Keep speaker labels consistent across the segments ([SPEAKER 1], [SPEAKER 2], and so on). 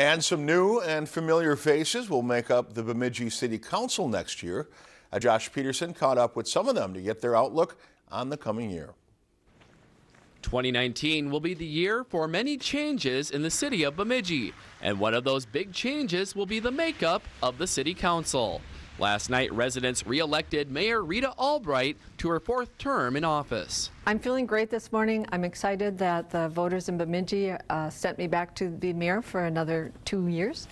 [SPEAKER 1] And some new and familiar faces will make up the Bemidji City Council next year. Uh, Josh Peterson caught up with some of them to get their outlook on the coming year.
[SPEAKER 2] 2019 will be the year for many changes in the city of Bemidji, and one of those big changes will be the makeup of the city council. Last night, residents re-elected Mayor Rita Albrecht to her fourth term in office.
[SPEAKER 3] I'm feeling great this morning. I'm excited that the voters in Bemidji uh, sent me back to be mayor for another two years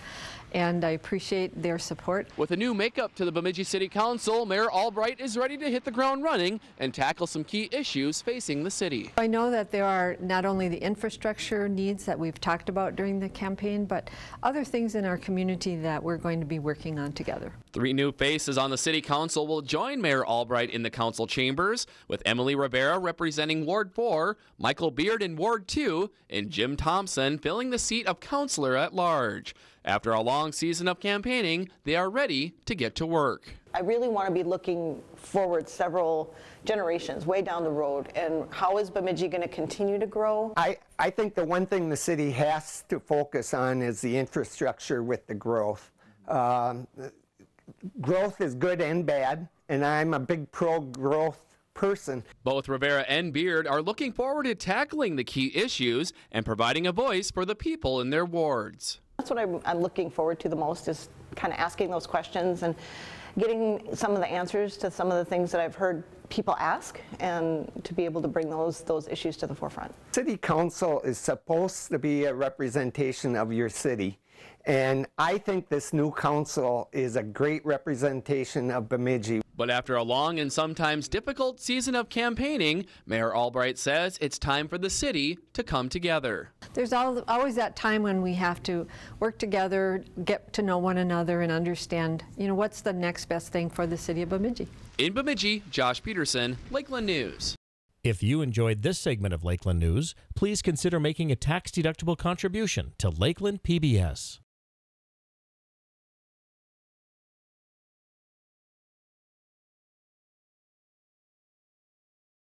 [SPEAKER 3] and I appreciate their support.
[SPEAKER 2] With a new makeup to the Bemidji City Council, Mayor Albrecht is ready to hit the ground running and tackle some key issues facing the city.
[SPEAKER 3] I know that there are not only the infrastructure needs that we've talked about during the campaign, but other things in our community that we're going to be working on together.
[SPEAKER 2] Three new faces on the City Council will join Mayor Albrecht in the council chambers, with Emily Rivera representing Ward 4, Michael Beard in Ward 2, and Jim Thompson filling the seat of councilor at large. After a long season of campaigning, they are ready to get to work.
[SPEAKER 4] I really want to be looking forward several generations way down the road and how is Bemidji going to continue to grow?
[SPEAKER 5] I, I think the one thing the city has to focus on is the infrastructure with the growth. Um, growth is good and bad, and I'm a big pro growth person.
[SPEAKER 2] Both Rivera and Beard are looking forward to tackling the key issues and providing a voice for the people in their wards.
[SPEAKER 4] That's what I'm, I'm looking forward to the most is kind of asking those questions and getting some of the answers to some of the things that I've heard people ask and to be able to bring those those issues to the forefront.
[SPEAKER 5] City council is supposed to be a representation of your city and I think this new council is a great representation of Bemidji.
[SPEAKER 2] But after a long and sometimes difficult season of campaigning, Mayor Albrecht says it's time for the city to come together.
[SPEAKER 3] There's always that time when we have to work together, get to know one another, and understand, you know, what's the next best thing for the city of Bemidji.
[SPEAKER 2] In Bemidji, Josh Peterson, Lakeland News.
[SPEAKER 6] If you enjoyed this segment of Lakeland News, please consider making a tax-deductible contribution to Lakeland PBS.